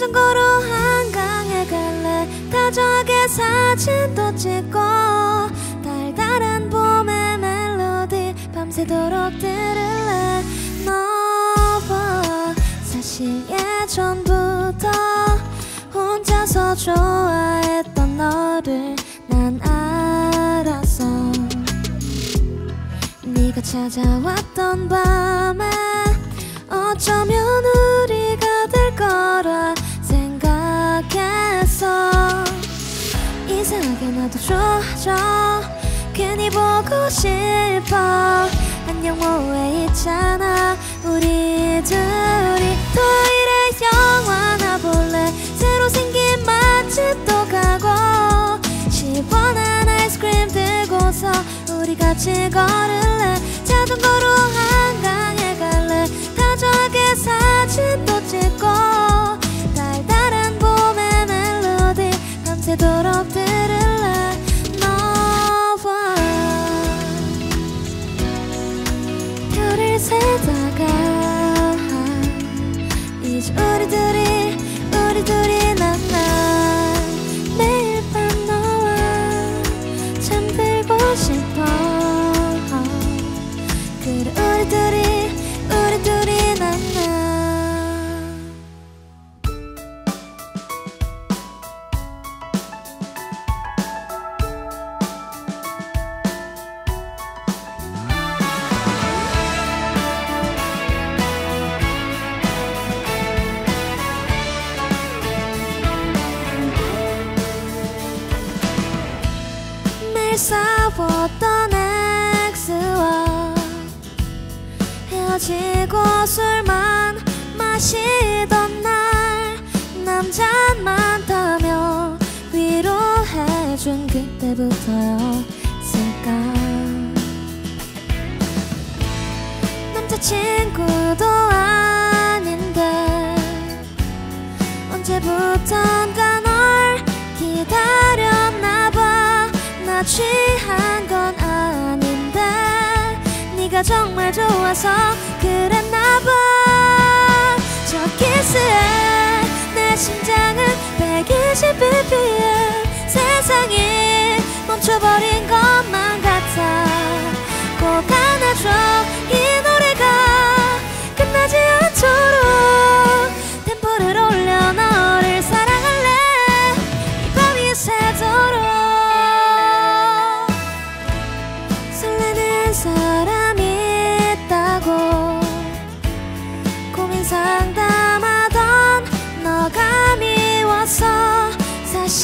자전거로 한강에 갈래. 다정하게 사진도 찍고 달달한 봄의 멜로디 밤새도록 들을래. 너와 사실 예전부터 혼자서 좋아했던 너를 난 알았어. 네가 찾아왔던 밤에 어쩌면 나도 좋아져. 괜히 보고 싶어. 안녕 뭐해 있잖아. 우리 둘이 토요일에 영화나 볼래. 새로 생긴 맛집도 가고 시원한 아이스크림 들고서 우리 같이 걸을래. 자전거로 헤어지고 술만 마시던 날 남잔 많다며 위로해준 그때부터였을까 남자친구도 아닌데 언제부턴가 널 기다렸나 봐. 나 취한 건 네가 정말 좋아서 그랬나봐. 저 키스에 내 심장은 120bpm 세상이 멈춰버린 것만 같아. 꼭 안아줘 이 노래가 끝나지 않도록 템포를 올려 너를 사랑할래. 이 밤이 새도록 설레는 사람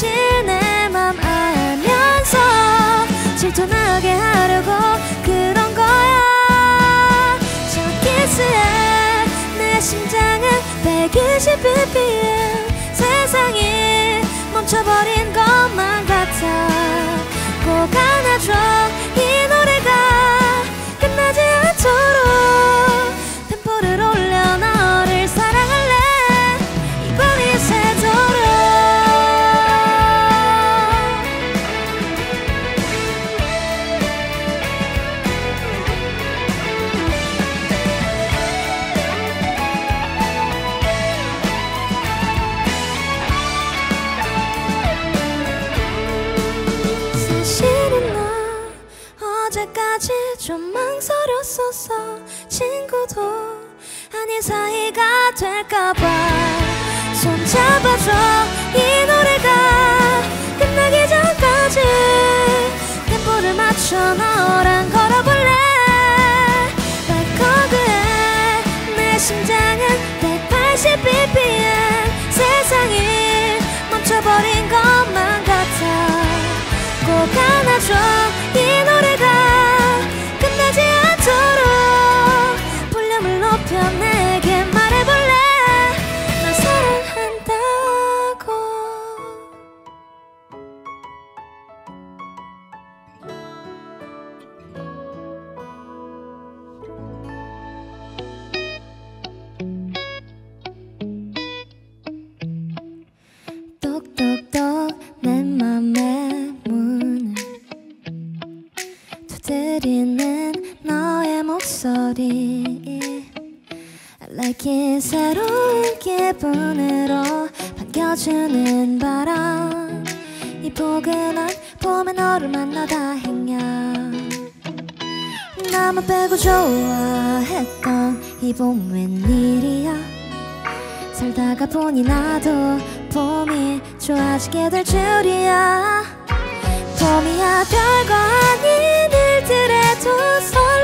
내맘 알면서 질투나게 하려고 그런 거야. 저 키스에 내 심장은 120bpm 세상이 멈춰버린 것만 같아. 꼭 안아줘 어제까지 좀 망설였었어. 친구도 아닌 사이가 될까봐. 손잡아줘 이 노래가. 끝나기 전까지 템포를 맞춰 너랑 똑똑똑 내 맘에 문을 두드리는 너의 목소리. I like it. 새로운 기분으로 반겨주는 바람. 이 포근한 봄에 너를 만나 다행이야 나만 빼고 좋아했던 이 봄 웬일이야. 살다가 보니 나도 봄이 좋아지게 될 줄이야. 봄이야 별거 아닌 일들에도 설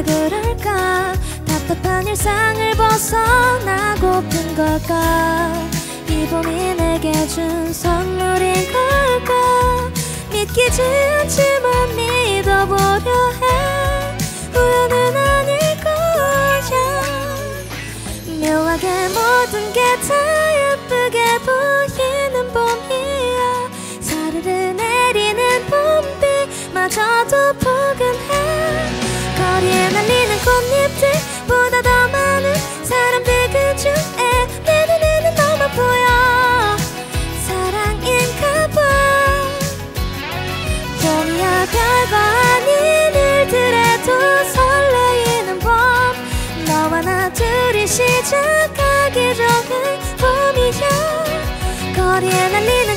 왜 그럴까? 답답한 일상을 벗어나고픈 걸까? 이 봄이 내게 준 선물인 걸까? 믿기지 않지만 믿어보려 해. 우연은 아닐 거야. 묘하게 모든 게 다 예쁘게 보이는 봄이야. 사르르 내리는 봄비 마저도 거리에 날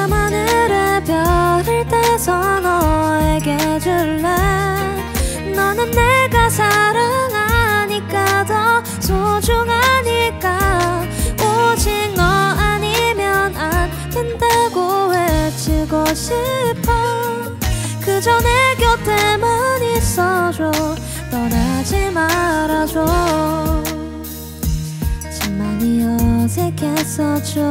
밤하늘의 별을 따서 너에게 줄래? 너는 내가 사랑하니까 더 소중하니까. 오직 너 아니면 안 된다고 외치고 싶어. 그저 내 곁에만 있어줘. 떠나지 말아줘. 참 많이 어색했었죠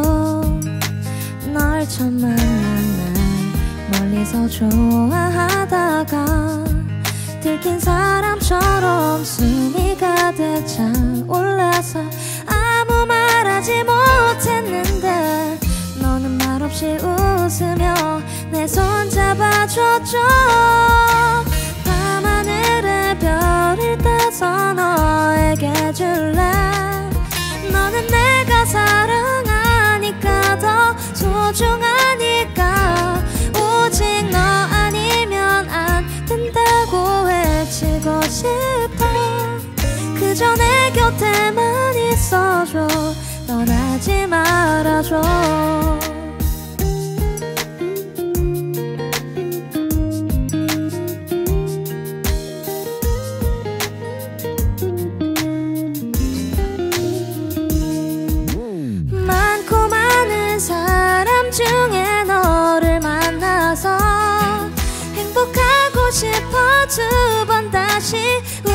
널 처음 만난 날 멀리서 좋아하다가 들킨 사람처럼 숨이 가득 차올라서 아무 말하지 못했는데 너는 말없이 웃으며 내 손 잡아줬죠. 밤하늘의 별을 따서 너에게 줄래? 너는 내가 더 소중하니까 오직 너 아니면 안 된다고 외치고 싶어. 그저 내 곁에만 있어줘. 떠나지 말아줘 행